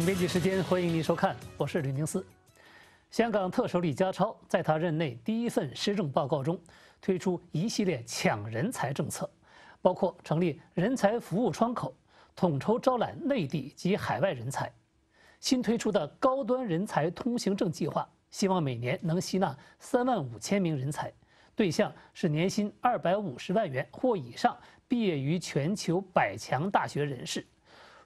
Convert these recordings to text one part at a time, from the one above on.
总编辑时间，欢迎您收看，我是吕宁思。香港特首李家超在他任内第一份施政报告中，推出一系列抢人才政策，包括成立人才服务窗口，统筹招揽内地及海外人才；新推出的高端人才通行证计划，希望每年能吸纳三万五千名人才，对象是年薪二百五十万元或以上、毕业于全球百强大学人士。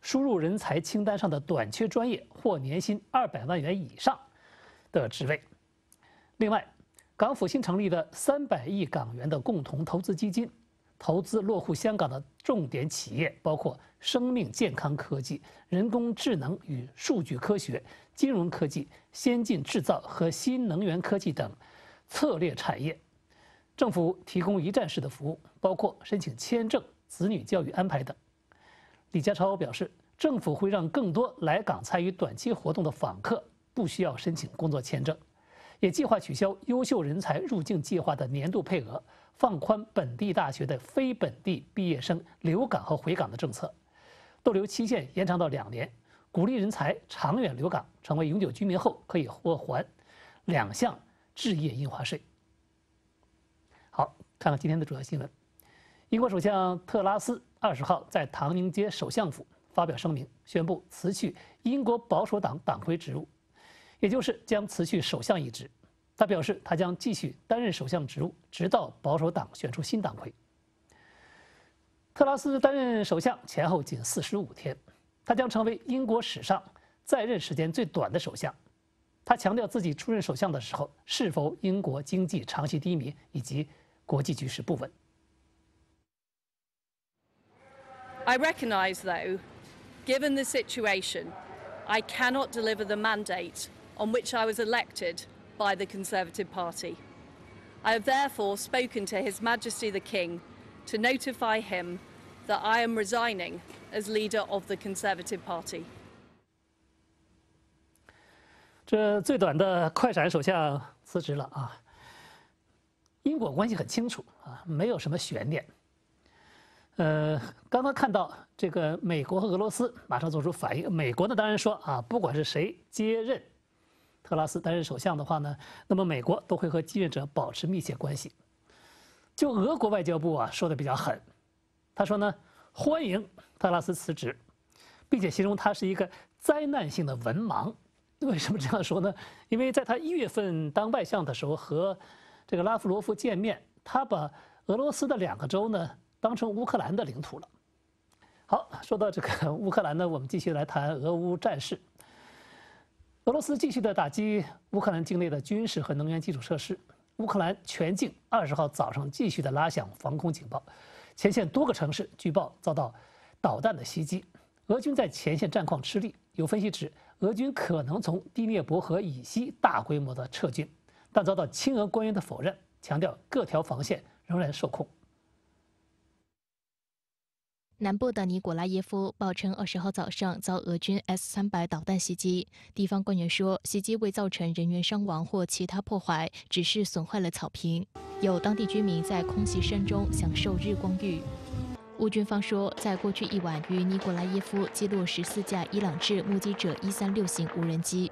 输入人才清单上的短缺专业或年薪二百万元以上的职位。另外，港府新成立的三百亿港元的共同投资基金，投资落户香港的重点企业，包括生命健康科技、人工智能与数据科学、金融科技、先进制造和新能源科技等策略产业。政府提供一站式的服务，包括申请签证、子女教育安排等。李家超表示，政府会让更多来港参与短期活动的访客不需要申请工作签证，也计划取消优秀人才入境计划的年度配额，放宽本地大学的非本地毕业生留港和回港的政策，逗留期限延长到两年，鼓励人才长远留港，成为永久居民后可以获还两项置业印花税。好，看看今天的主要新闻，英国首相特拉斯。二十号在唐宁街首相府发表声明，宣布辞去英国保守党党魁职务，也就是将辞去首相一职。他表示，他将继续担任首相职务，直到保守党选出新党魁。特拉斯担任首相前后仅四十五天，他将成为英国史上在任时间最短的首相。他强调自己出任首相的时候，是否英国经济长期低迷以及国际局势不稳。I recognise, though, given the situation, I cannot deliver the mandate on which I was elected by the Conservative Party. I have therefore spoken to His Majesty the King to notify him that I am resigning as leader of the Conservative Party. 这最短的快闪首相辞职了啊！因果关系很清楚啊，没有什么悬念。 呃，刚刚看到这个美国和俄罗斯马上做出反应。美国呢，当然说啊，不管是谁接任特拉斯担任首相的话呢，那么美国都会和继任者保持密切关系。就俄国外交部啊说的比较狠，他说呢，欢迎特拉斯辞职，并且形容他是一个灾难性的文盲。为什么这样说呢？因为在他一月份当外相的时候和这个拉夫罗夫见面，他把俄罗斯的两个州呢。当成乌克兰的领土了。好，说到这个 乌克兰呢，我们继续来谈俄乌战事。俄罗斯继续的打击乌克兰境内的军事和能源基础设施。乌克兰全境二十号早上继续的拉响防空警报，前线多个城市据报遭到导弹的袭击。俄军在前线战况吃力，有分析指俄军可能从第聂伯河以西大规模的撤军，但遭到亲俄官员的否认，强调各条防线仍然受控。南部的尼古拉耶夫报称，二十号早上遭俄军 S 三百导弹袭击。地方官员说，袭击未造成人员伤亡或其他破坏，只是损坏了草坪。有当地居民在空袭声中享受日光浴。乌军方说，在过去一晚于尼古拉耶夫击落十四架伊朗制目击者一三六型无人机。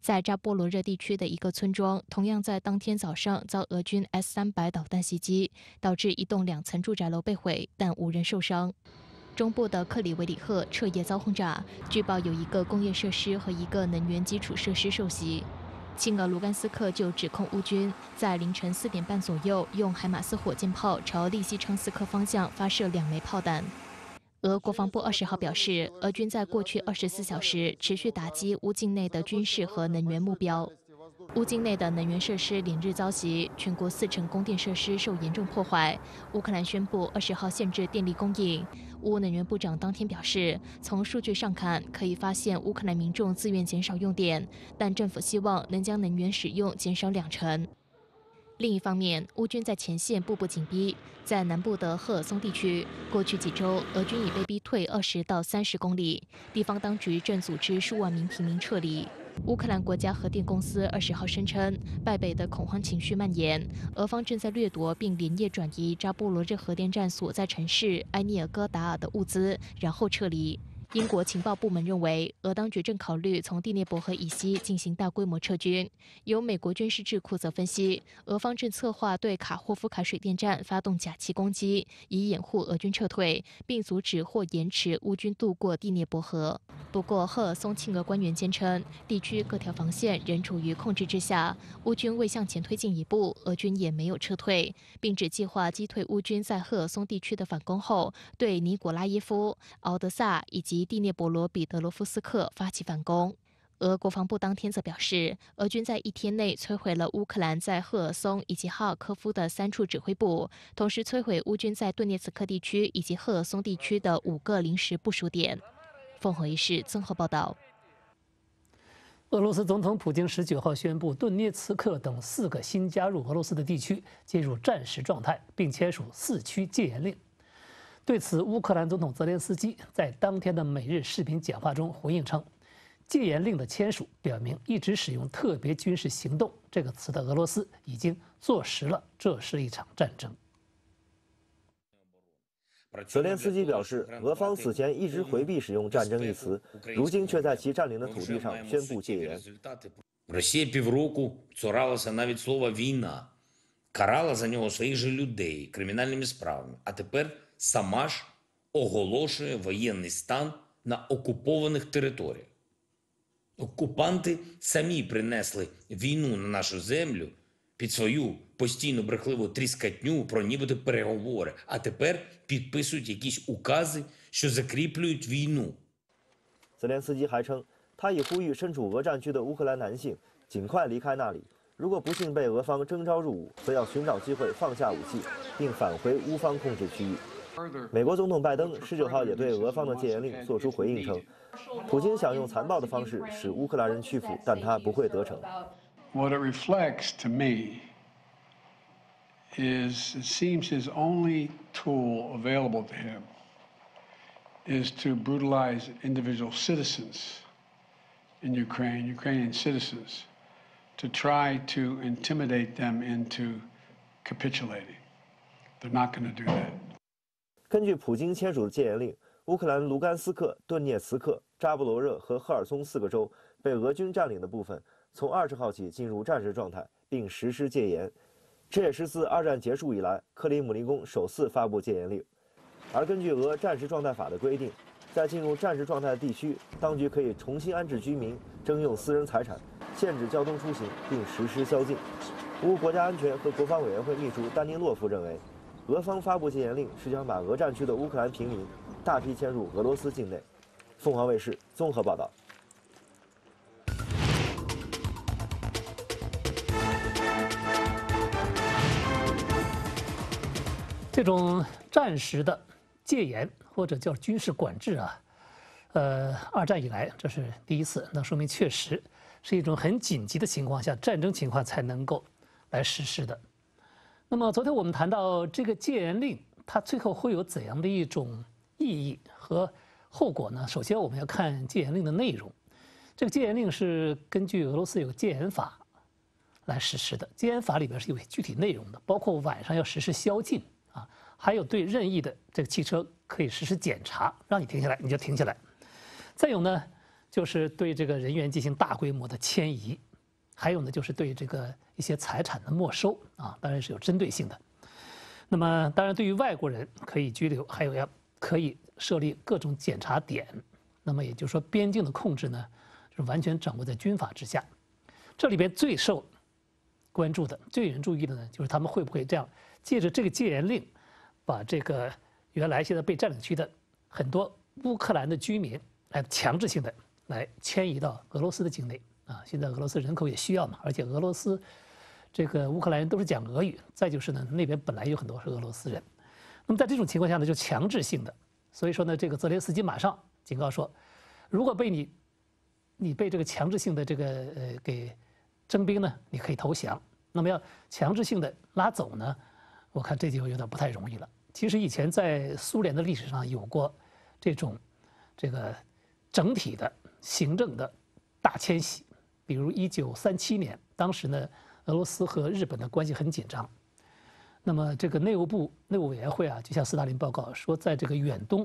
在扎波罗热地区的一个村庄，同样在当天早上遭俄军 S 三百导弹袭击，导致一栋两层住宅楼被毁，但无人受伤。中部的克里维里赫彻夜遭轰炸，据报有一个工业设施和一个能源基础设施受袭。亲俄卢甘斯克就指控乌军在凌晨四点半左右用海马斯火箭炮朝利西昌斯克方向发射两枚炮弹。俄国防部二十号表示，俄军在过去二十四小时持续打击乌境内的军事和能源目标。乌境内的能源设施连日遭袭，全国四成供电设施受严重破坏。乌克兰宣布二十号限制电力供应。乌能源部长当天表示，从数据上看，可以发现乌克兰民众自愿减少用电，但政府希望能将能源使用减少两成。另一方面，乌军在前线步步紧逼，在南部的赫尔松地区，过去几周，俄军已被逼退二十到三十公里，地方当局正组织数万名平民撤离。乌克兰国家核电公司二十号声称，败北的恐慌情绪蔓延，俄方正在掠夺并连夜转移扎波罗热核电站所在城市埃涅尔戈达尔的物资，然后撤离。英国情报部门认为，俄当局正考虑从第聂伯河以西进行大规模撤军。由美国军事智库则分析，俄方正策划对卡霍夫卡水电站发动假期攻击，以掩护俄军撤退，并阻止或延迟乌军渡过第聂伯河。不过，赫尔松亲俄官员坚称，地区各条防线仍处于控制之下，乌军未向前推进一步，俄军也没有撤退，并只计划击退乌军在赫尔松地区的反攻后，对尼古拉耶夫、敖德萨以及第聂伯罗彼得罗夫斯克发起反攻。俄国防部当天则表示，俄军在一天内摧毁了乌克兰在赫尔松以及哈尔科夫的三处指挥部，同时摧毁乌军在顿涅茨克地区以及赫尔松地区的五个临时部署点。凤凰卫视综合报道。俄罗斯总统普京十九号宣布，顿涅茨克等四个新加入俄罗斯的地区进入战时状态，并签署四区戒严令。对此，乌克兰总统泽连斯基在当天的每日视频讲话中回应称：“戒严令的签署表明，一直使用特别军事行动这个词的俄罗斯已经坐实了这是一场战争。”泽连斯基表示，俄方此前一直回避使用“战争”一词，如今却在其占领的土地上宣布戒严。Росія півроку цуралася навіть слова війна, карала за нього своїх же людей кримінальними справами. А тепер сама ж оголошує воєнний стан на окупованих територіях. Окупанти самі принесли війну на нашу землю під свою постійну брехливу тріскатню про нібито переговори, а тепер підписують якісь укази, що закріплюють війну. 泽连斯基还称，他已呼吁身处俄战区的乌克兰男性尽快离开那里。如果不幸被俄方征召入伍，则要寻找机会放下武器，并返回乌方控制区域。 美国总统拜登十九号也对俄方的戒严令作出回应，称，普京想用残暴的方式使乌克兰人屈服，但他不会得逞。What it reflects to me is it seems his only tool available to him is to brutalize individual citizens in Ukraine, Ukrainian citizens, to try to intimidate them into capitulating. They're not going to do that. 根据普京签署的戒严令，乌克兰卢甘斯克、顿涅茨克、扎波罗热和赫尔松四个州被俄军占领的部分，从二十号起进入战时状态，并实施戒严。这也是自二战结束以来，克里姆林宫首次发布戒严令。而根据俄战时状态法的规定，在进入战时状态的地区，当局可以重新安置居民、征用私人财产、限制交通出行，并实施宵禁。乌国家安全和国防委员会秘书丹尼洛夫认为，俄方发布戒严令是想把俄战区的乌克兰平民大批迁入俄罗斯境内。凤凰卫视综合报道。这种战时的戒严或者叫军事管制啊，呃，二战以来这是第一次，那说明确实是一种很紧急的情况下，战争情况才能够来实施的。那么昨天我们谈到这个戒严令，它最后会有怎样的一种意义和后果呢？首先我们要看戒严令的内容。这个戒严令是根据俄罗斯有个戒严法来实施的，戒严法里边是有具体内容的，包括晚上要实施宵禁啊。还有对任意的这个汽车可以实施检查，让你停下来你就停下来。再有呢，就是对这个人员进行大规模的迁移，还有呢就是对这个一些财产的没收啊，当然是有针对性的。那么当然对于外国人可以拘留，还有要可以设立各种检查点。那么也就是说边境的控制呢，是完全掌握在军法之下。这里边最受关注的、最引人注意的呢，就是他们会不会这样借着这个戒严令。把这个原来现在被占领区的很多乌克兰的居民来强制性的来迁移到俄罗斯的境内啊！现在俄罗斯人口也需要嘛，而且俄罗斯这个乌克兰人都是讲俄语，再就是呢那边本来有很多是俄罗斯人，那么在这种情况下呢就强制性的，所以说呢这个泽连斯基马上警告说，如果被你你被这个强制性的这个呃给征兵呢，你可以投降；那么要强制性的拉走呢，我看这就有点不太容易了。其实以前在苏联的历史上有过这种这个整体的行政的大迁徙，比如一九三七年，当时呢俄罗斯和日本的关系很紧张，那么这个内务部内务委员会啊就向斯大林报告说，在这个远东，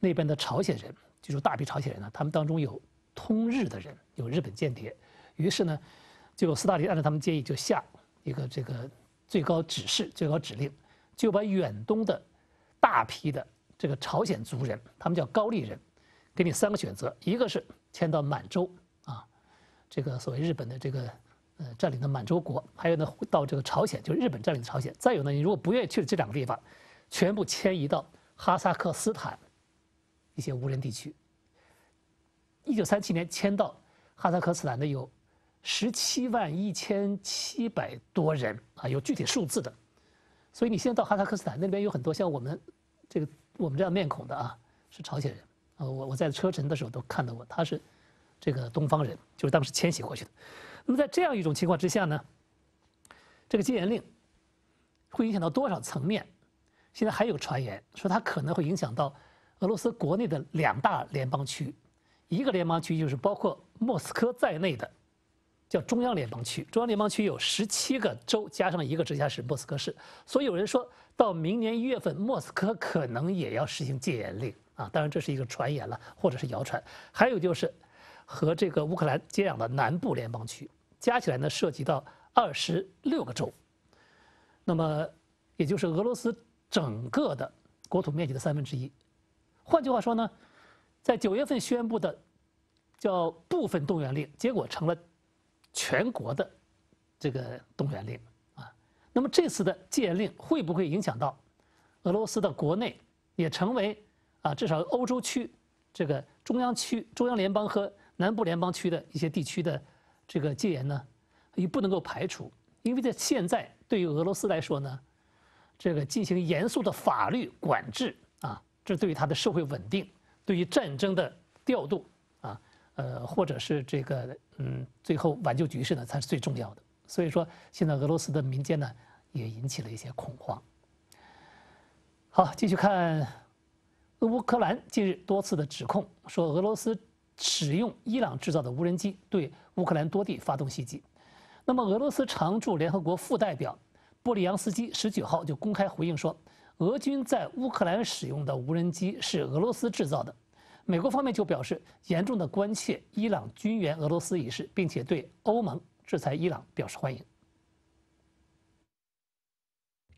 那边的朝鲜人，就是大批朝鲜人呢，他们当中有通日的人，有日本间谍。于是呢，就斯大林按照他们建议，就下一个这个最高指示、最高指令，就把远东的大批的这个朝鲜族人，他们叫高丽人，给你三个选择：一个是迁到满洲啊，这个所谓日本的这个呃占领的满洲国；还有呢，到这个朝鲜，就是日本占领的朝鲜；再有呢，你如果不愿意去这两个地方，全部迁移到哈萨克斯坦一些无人地区。一九三七年迁到哈萨克斯坦的有。十七万一千七百多人啊，有具体数字的，所以你现在到哈萨克斯坦那边有很多像我们这个我们这样面孔的啊，是朝鲜人啊。我我在车臣的时候都看到过，他是这个东方人，就是当时迁徙过去的。那么在这样一种情况之下呢，这个戒严令会影响到多少层面？现在还有传言说它可能会影响到俄罗斯国内的两大联邦区，一个联邦区就是包括莫斯科在内的。叫中央联邦区，中央联邦区有十七个州，加上一个直辖市莫斯科市，所以有人说到明年一月份，莫斯科可能也要实行戒严令啊。当然这是一个传言了，或者是谣传。还有就是和这个乌克兰接壤的南部联邦区，加起来呢涉及到二十六个州，那么也就是俄罗斯整个的国土面积的三分之一。换句话说呢，在九月份宣布的叫部分动员令，结果成了。全国的这个动员令啊，那么这次的戒令会不会影响到俄罗斯的国内，也成为啊至少欧洲区这个中央区、中央联邦和南部联邦区的一些地区的这个戒严呢？也不能够排除，因为在现在对于俄罗斯来说呢，这个进行严肃的法律管制啊，这对于它的社会稳定、对于战争的调度啊。呃，或者是这个，嗯，最后挽救局势呢，才是最重要的。所以说，现在俄罗斯的民间呢，也引起了一些恐慌。好，继续看，乌克兰近日多次的指控说，俄罗斯使用伊朗制造的无人机对乌克兰多地发动袭击。那么，俄罗斯常驻联合国副代表布里扬斯基十九号就公开回应说，俄军在乌克兰使用的无人机是俄罗斯制造的。美国方面就表示严重的关切伊朗军援俄罗斯一事，并且对欧盟制裁伊朗表示欢迎。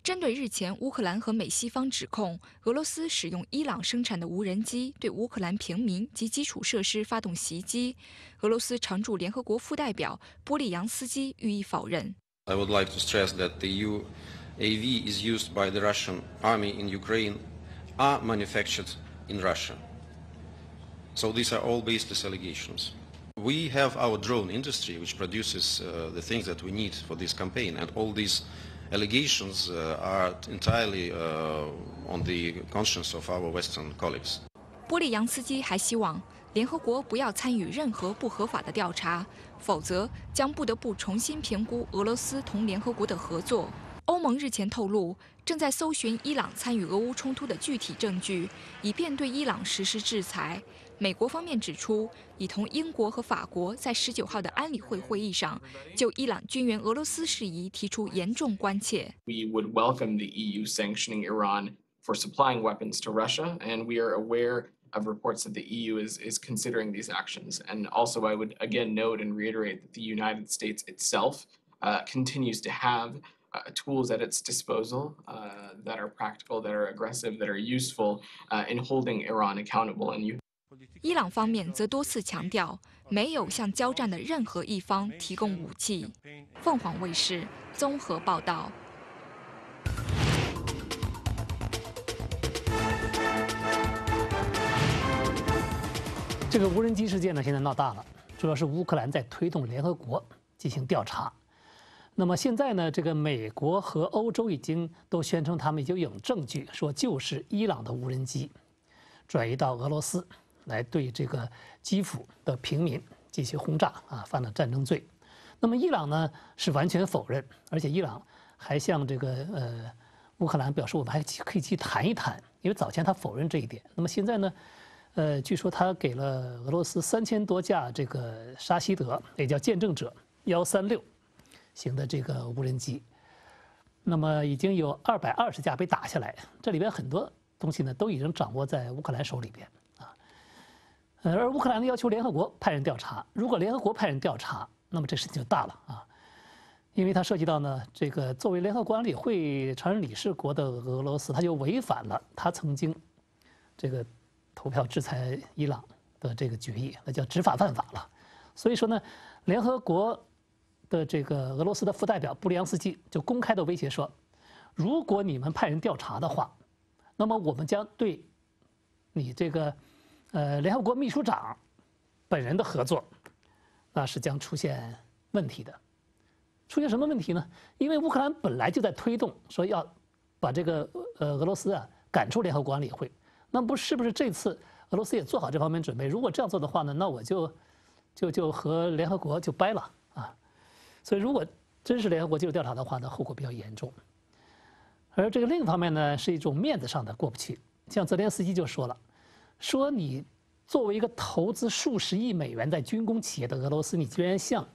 针对日前乌克兰和美西方指控俄罗斯使用伊朗生产的无人机对乌克兰平民及基础设施发动袭击，俄罗斯常驻联合国副代表波利扬斯基予以否认。I would like to stress that the UAV is used by the Russian army in Ukraine are manufactured in Russia. So these are all baseless allegations. We have our drone industry, which produces uh, the things that we need for this campaign, and all these allegations uh, are entirely uh, on the conscience of our Western colleagues. 波利扬斯基还希望联合国不要参与任何不合法的调查，否则将不得不重新评估俄罗斯同联合国的合作。欧盟日前透露，正在搜寻伊朗参与俄乌冲突的具体证据，以便对伊朗实施制裁。美国方面指出，已同英国和法国在十九号的安理会会议上，就伊朗军援俄罗斯事宜提出严重关切。We would welcome the EU sanctioning Iran for supplying weapons to Russia, and we are aware of reports that the EU is is considering these actions. And also, I would again note and reiterate that the United States itself uh, continues to have uh, tools at its disposal uh, that are practical, that are aggressive, that are useful uh, in holding Iran accountable. And you 伊朗方面则多次强调，没有向交战的任何一方提供武器。凤凰卫视综合报道。这个无人机事件呢，现在闹大了，主要是乌克兰在推动联合国进行调查。那么现在呢，这个美国和欧洲已经都宣称他们已经有证据，说就是伊朗的无人机转移到俄罗斯。来对这个基辅的平民进行轰炸啊，犯了战争罪。那么伊朗呢是完全否认，而且伊朗还向这个呃乌克兰表示，我们还可以去谈一谈，因为早前他否认这一点。那么现在呢，呃，据说他给了俄罗斯三千多架这个沙希德，也叫见证者幺三六型的这个无人机。那么已经有二百二十架被打下来，这里边很多东西呢，都已经掌握在乌克兰手里边而乌克兰呢要求联合国派人调查，如果联合国派人调查，那么这事情就大了啊，因为它涉及到呢，这个作为联合国安理会常任理事国的俄罗斯，它就违反了他曾经这个投票制裁伊朗的这个决议，那叫执法犯法了。所以说呢，联合国的这个俄罗斯的副代表布里扬斯基就公开的威胁说，如果你们派人调查的话。那么我们将对你这个呃联合国秘书长本人的合作，那是将出现问题的。出现什么问题呢？因为乌克兰本来就在推动说要把这个呃俄罗斯啊赶出联合国安理会。那不是不是这次俄罗斯也做好这方面准备？如果这样做的话呢，那我就就就和联合国就掰了啊。所以如果真是联合国介入调查的话呢，后果比较严重。而这个另一方面呢，是一种面子上的过不去。像泽连斯基就说了，说你作为一个投资数十亿美元在军工企业的俄罗斯，你居然向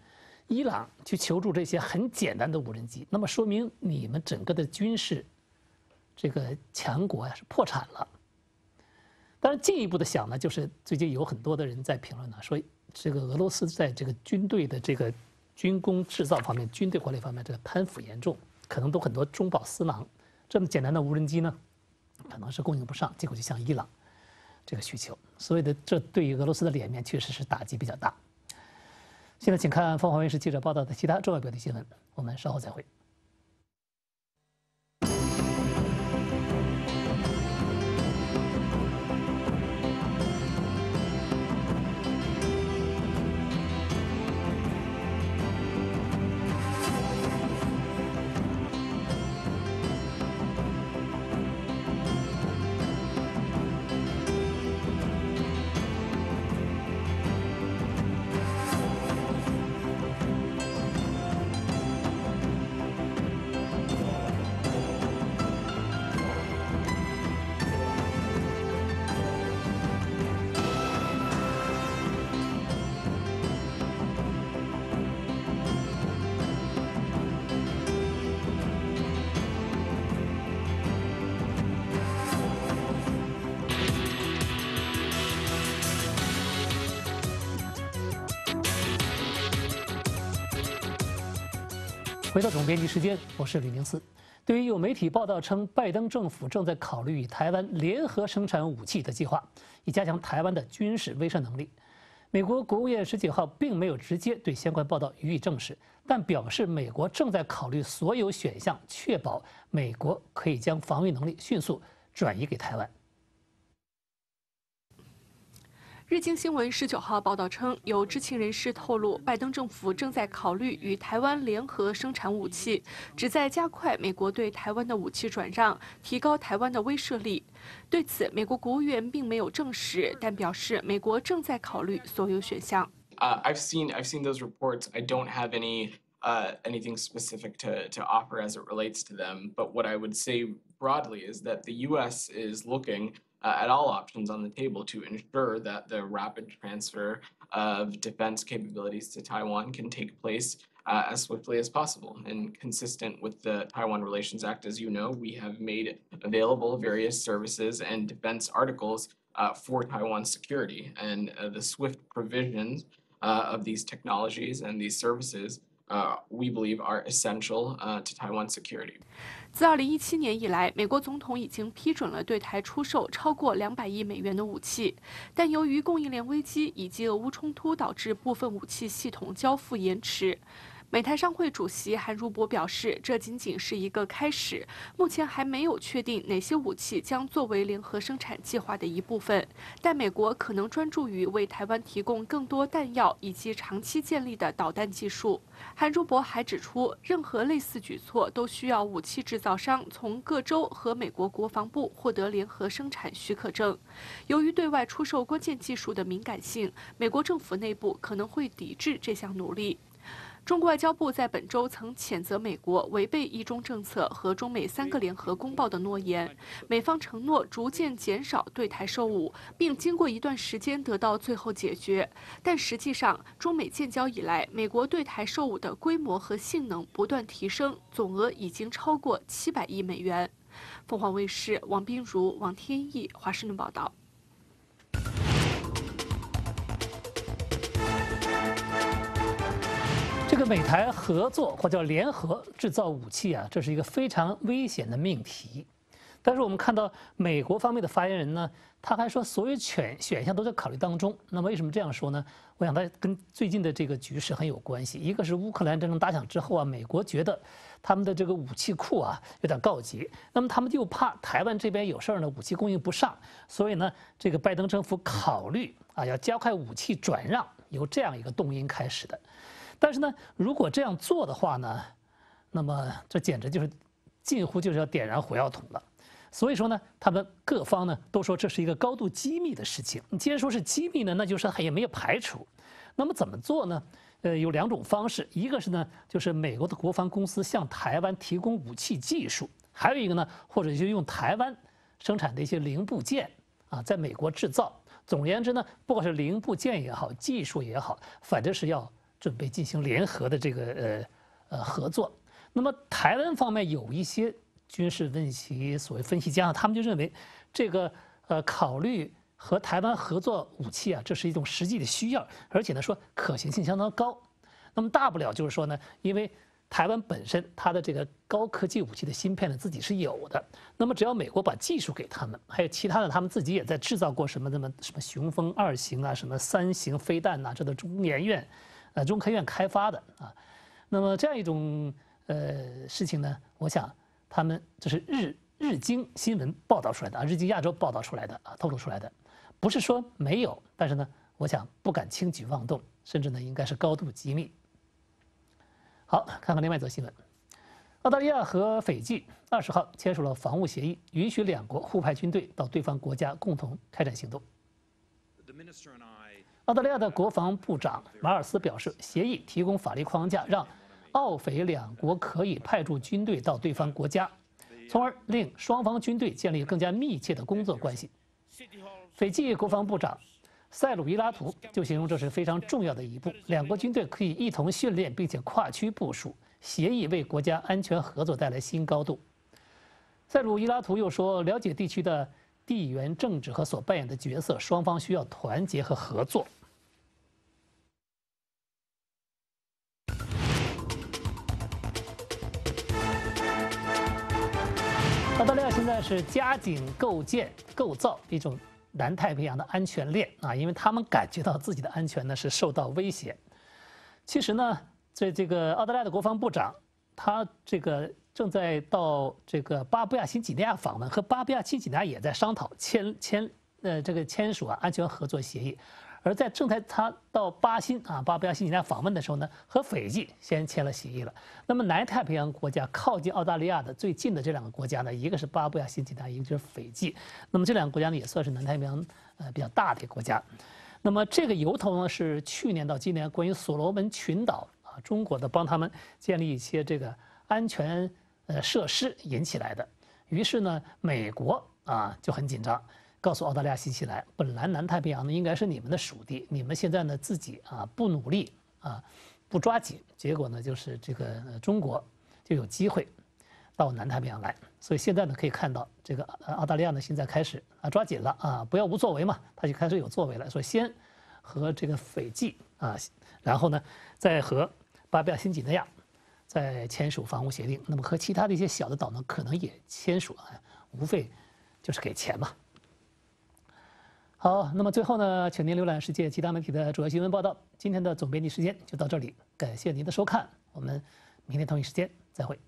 伊朗去求助这些很简单的无人机，那么说明你们整个的军事这个强国呀是破产了。当然，进一步的想呢，就是最近有很多的人在评论呢，说这个俄罗斯在这个军队的这个军工制造方面、军队管理方面这个贪腐严重，可能都很多中饱私囊。这么简单的无人机呢，可能是供应不上，结果就向伊朗这个需求，所以的这对于俄罗斯的脸面确实是打击比较大。现在请看凤凰卫视记者报道的其他重要标题新闻，我们稍后再会。回到总编辑时间，我是吕宁思。对于有媒体报道称，拜登政府正在考虑与台湾联合生产武器的计划，以加强台湾的军事威慑能力，美国国务院十九号并没有直接对相关报道予以证实，但表示美国正在考虑所有选项，确保美国可以将防御能力迅速转移给台湾。日经新闻十九号报道称，有知情人士透露，拜登政府正在考虑与台湾联合生产武器，旨在加快美国对台湾的武器转让，提高台湾的威慑力。对此，美国国务院并没有证实，但表示美国正在考虑所有选项。Uh, I've seen I've seen those reports. I don't have any uh, anything specific to to offer as it relates to them. But what I would say broadly is that the U.S. is looking. Uh, at all options on the table to ensure that the rapid transfer of defense capabilities to Taiwan can take place uh, as swiftly as possible. And consistent with the Taiwan Relations Act, as you know, we have made available various services and defense articles uh, for Taiwan's security. And uh, the swift provisions uh, of these technologies and these services uh, we believe are essential uh, to Taiwan's security. 自二零一七年以来，美国总统已经批准了对台出售超过两百亿美元的武器，但由于供应链危机以及俄乌冲突，导致部分武器系统交付延迟。美台商会主席韩如博表示，这仅仅是一个开始，目前还没有确定哪些武器将作为联合生产计划的一部分。但美国可能专注于为台湾提供更多弹药以及长期建立的导弹技术。韩如博还指出，任何类似举措都需要武器制造商从各州和美国国防部获得联合生产许可证。由于对外出售关键技术的敏感性，美国政府内部可能会抵制这项努力。中国外交部在本周曾谴责美国违背一中政策和中美三个联合公报的诺言。美方承诺逐渐减少对台售武，并经过一段时间得到最后解决。但实际上，中美建交以来，美国对台售武的规模和性能不断提升，总额已经超过七百亿美元。凤凰卫视王斌如、王天意华盛顿报道。个美台合作或叫联合制造武器啊，这是一个非常危险的命题。但是我们看到美国方面的发言人呢，他还说所有选选项都在考虑当中。那么为什么这样说呢？我想它跟最近的这个局势很有关系。一个是乌克兰战争打响之后啊，美国觉得他们的这个武器库啊有点告急，那么他们就怕台湾这边有事儿呢，武器供应不上，所以呢，这个拜登政府考虑啊要加快武器转让，由这样一个动因开始的。但是呢，如果这样做的话呢，那么这简直就是近乎就是要点燃火药桶了。所以说呢，他们各方呢都说这是一个高度机密的事情。既然说是机密呢，那就是他也没有排除。那么怎么做呢？呃，有两种方式，一个是呢，就是美国的国防公司向台湾提供武器技术；还有一个呢，或者就用台湾生产的一些零部件啊，在美国制造。总而言之呢，不管是零部件也好，技术也好，反正是要。准备进行联合的这个呃呃合作，那么台湾方面有一些军事问题所谓分析家，他们就认为这个呃考虑和台湾合作武器啊，这是一种实际的需要，而且呢说可行性相当高。那么大不了就是说呢，因为台湾本身它的这个高科技武器的芯片呢自己是有的，那么只要美国把技术给他们，还有其他的他们自己也在制造过什么什么什么雄风二型啊，什么三型飞弹呐，这都中研院。呃，中科院开发的啊，那么这样一种呃事情呢，我想他们这是日日经新闻报道出来的啊，日经亚洲报道出来的啊，透露出来的，不是说没有，但是呢，我想不敢轻举妄动，甚至呢，应该是高度机密。好，看看另外一则新闻，澳大利亚和斐济二十号签署了防务协议，允许两国互派军队到对方国家共同开展行动。澳大利亚的国防部长马尔斯表示，协议提供法律框架，让澳斐两国可以派驻军队到对方国家，从而令双方军队建立更加密切的工作关系。斐济国防部长塞鲁伊拉图就形容这是非常重要的一步，两国军队可以一同训练并且跨区部署，协议为国家安全合作带来新高度。塞鲁伊拉图又说，了解地区的。地缘政治和所扮演的角色，双方需要团结和合作。澳大利亚现在是加紧构建、构造一种南太平洋的安全链啊，因为他们感觉到自己的安全呢是受到威胁。其实呢，在这个澳大利亚的国防部长，他这个。正在到这个巴布亚新几内亚访问，和巴布亚新几内亚也在商讨签签呃这个签署啊安全合作协议，而在正在他到巴新啊巴布亚新几内亚访问的时候呢，和斐济先签了协议了。那么南太平洋国家靠近澳大利亚的最近的这两个国家呢，一个是巴布亚新几内亚，一个就是斐济。那么这两个国家呢也算是南太平洋呃比较大的一个国家。那么这个由头呢是去年到今年关于所罗门群岛啊中国的帮他们建立一些这个安全。呃，设施引起来的，于是呢，美国啊就很紧张，告诉澳大利亚、新西兰，本来南太平洋呢应该是你们的属地，你们现在呢自己啊不努力啊，不抓紧，结果呢就是这个中国就有机会到南太平洋来，所以现在呢可以看到，这个澳大利亚呢现在开始啊抓紧了啊，不要无作为嘛，他就开始有作为了，说先和这个斐济啊，然后呢再和巴布亚新几内亚。在签署防务协定，那么和其他的一些小的岛呢，可能也签署啊，无非就是给钱嘛。好，那么最后呢，请您浏览世界其他媒体的主要新闻报道。今天的总编辑时间就到这里，感谢您的收看，我们明天同一时间再会。